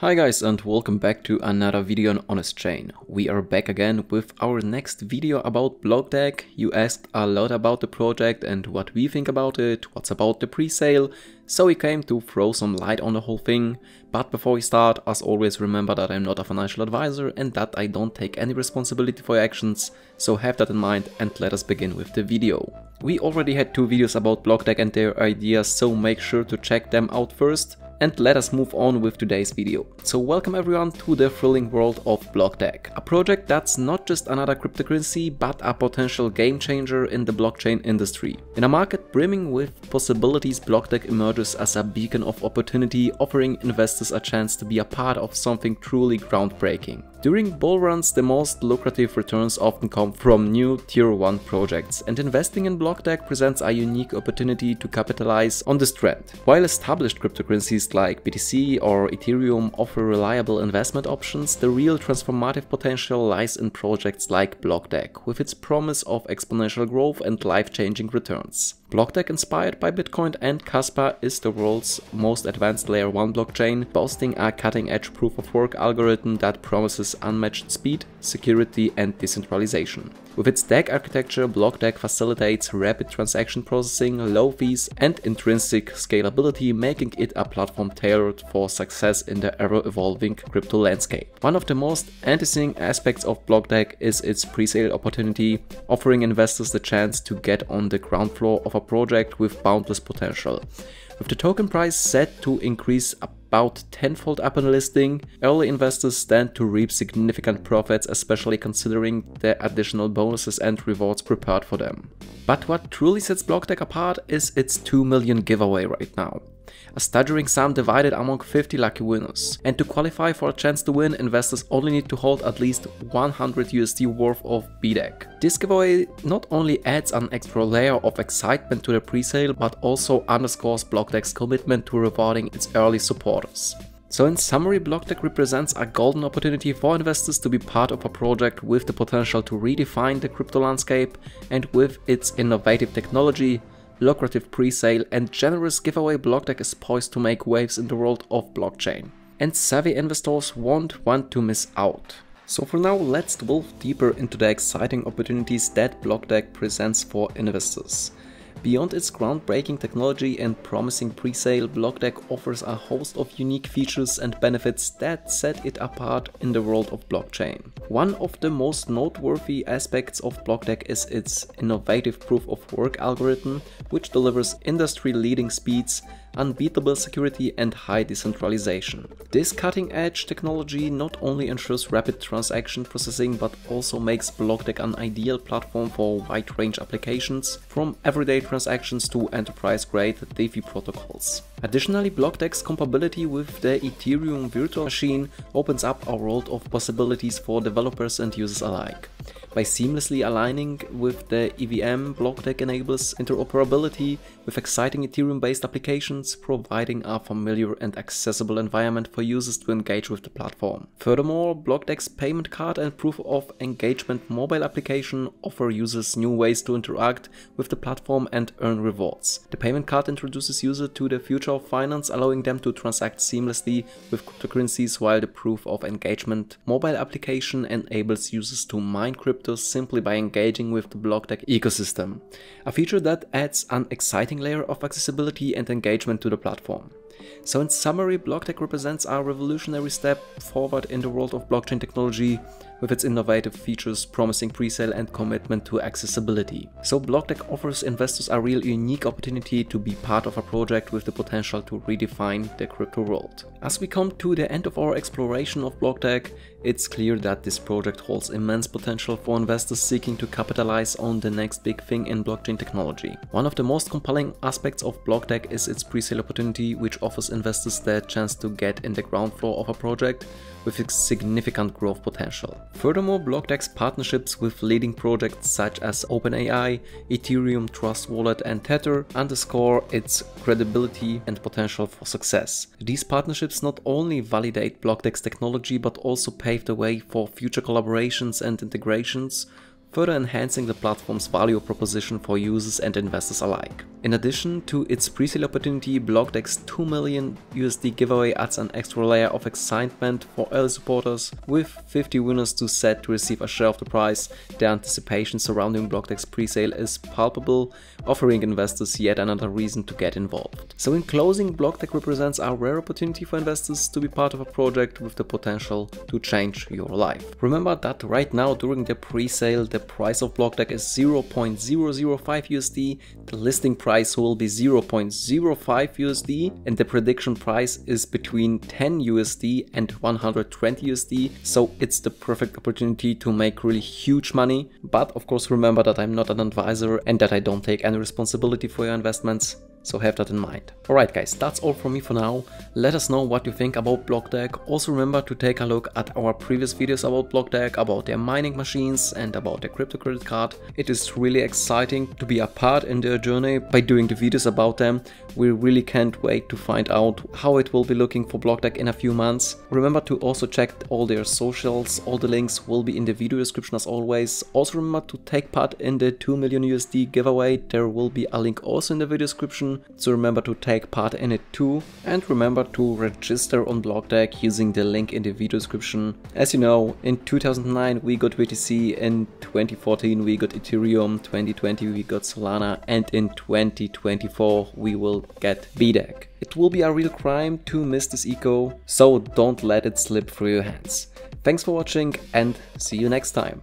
Hi guys and welcome back to another video on Honest Chain. We are back again with our next video about BlockDAG. You asked a lot about the project and what we think about it, what's about the pre-sale, so we came to throw some light on the whole thing. But before we start, as always remember that I'm not a financial advisor and that I don't take any responsibility for your actions, so have that in mind and let us begin with the video. We already had two videos about BlockDAG and their ideas, so make sure to check them out first and let us move on with today's video. So welcome everyone to the thrilling world of BlockDAG, a project that's not just another cryptocurrency but a potential game changer in the blockchain industry. In a market brimming with possibilities, BlockDAG emerges as a beacon of opportunity offering investors a chance to be a part of something truly groundbreaking. During bull runs, the most lucrative returns often come from new tier 1 projects, and investing in BlockDAG presents a unique opportunity to capitalize on this trend. While established cryptocurrencies like BTC or Ethereum offer reliable investment options, the real transformative potential lies in projects like BlockDAG, with its promise of exponential growth and life-changing returns. BlockDAG inspired by Bitcoin and Kaspa is the world's most advanced layer 1 blockchain, boasting a cutting-edge proof-of-work algorithm that promises unmatched speed, security and decentralization. With its DAG architecture, BlockDAG facilitates rapid transaction processing, low fees and intrinsic scalability, making it a platform tailored for success in the ever-evolving crypto landscape. One of the most enticing aspects of BlockDAG is its pre-sale opportunity, offering investors the chance to get on the ground floor of a project with boundless potential. With the token price set to increase about tenfold upon listing, early investors stand to reap significant profits, especially considering the additional bonuses and rewards prepared for them. But what truly sets BlockDAG apart is its 2 million giveaway right now a staggering sum divided among 50 lucky winners. And to qualify for a chance to win, investors only need to hold at least 100 USD worth of BDAG. This giveaway not only adds an extra layer of excitement to the presale, but also underscores BlockDAG's commitment to rewarding its early supporters. So in summary, BlockDAG represents a golden opportunity for investors to be part of a project with the potential to redefine the crypto landscape and with its innovative technology, lucrative pre-sale and generous giveaway BlockDAG is poised to make waves in the world of blockchain. And savvy investors won't want to miss out. So for now, let's delve deeper into the exciting opportunities that BlockDAG presents for investors. Beyond its groundbreaking technology and promising presale, BlockDAG offers a host of unique features and benefits that set it apart in the world of blockchain. One of the most noteworthy aspects of BlockDAG is its innovative proof-of-work algorithm, which delivers industry-leading speeds unbeatable security and high decentralization. This cutting-edge technology not only ensures rapid transaction processing but also makes BlockDAG an ideal platform for wide-range applications, from everyday transactions to enterprise-grade DeFi protocols. Additionally, BlockDAG's compatibility with the Ethereum virtual machine opens up a world of possibilities for developers and users alike. By seamlessly aligning with the EVM, BlockDAG enables interoperability with exciting Ethereum-based applications, providing a familiar and accessible environment for users to engage with the platform. Furthermore, BlockDAG's payment card and proof of engagement mobile application offer users new ways to interact with the platform and earn rewards. The payment card introduces users to the future of finance, allowing them to transact seamlessly with cryptocurrencies, while the proof of engagement mobile application enables users to mine crypto simply by engaging with the BlockDAG ecosystem, a feature that adds an exciting layer of accessibility and engagement to the platform. So in summary, BlockDAG represents a revolutionary step forward in the world of blockchain technology with its innovative features, promising presale and commitment to accessibility. So BlockDAG offers investors a real unique opportunity to be part of a project with the potential to redefine the crypto world. As we come to the end of our exploration of BlockDAG, it's clear that this project holds immense potential for investors seeking to capitalize on the next big thing in blockchain technology. One of the most compelling aspects of BlockDAG is its presale opportunity, which offers investors the chance to get in the ground floor of a project with significant growth potential. Furthermore, BlockDAG's partnerships with leading projects such as OpenAI, Ethereum Trust Wallet and Tether underscore its credibility and potential for success. These partnerships not only validate BlockDAG's technology but also pave the way for future collaborations and integrations, further enhancing the platform's value proposition for users and investors alike. In addition to its pre-sale opportunity, BlockDAG's 2 million USD giveaway adds an extra layer of excitement for early supporters, with 50 winners to set to receive a share of the prize. The anticipation surrounding BlockDAG's presale is palpable, offering investors yet another reason to get involved. So in closing, BlockDAG represents a rare opportunity for investors to be part of a project with the potential to change your life. Remember that right now during the pre-sale the price of BlockDAG is 0.005 USD, the listing price will be 0.05 USD and the prediction price is between 10 USD and 120 USD so it's the perfect opportunity to make really huge money. But of course remember that I'm not an advisor and that I don't take any responsibility for your investments so have that in mind. Alright guys, that's all from me for now. Let us know what you think about BlockDAG. Also remember to take a look at our previous videos about BlockDAG, about their mining machines and about their crypto credit card. It is really exciting to be a part in their journey by doing the videos about them. We really can't wait to find out how it will be looking for BlockDAG in a few months. Remember to also check all their socials, all the links will be in the video description as always. Also remember to take part in the 2 million USD giveaway, there will be a link also in the video description so remember to take part in it too. And remember to register on BlockDAG using the link in the video description. As you know, in 2009 we got BTC, in 2014 we got Ethereum, 2020 we got Solana, and in 2024 we will get BDAG. It will be a real crime to miss this ICO, so don't let it slip through your hands. Thanks for watching and see you next time.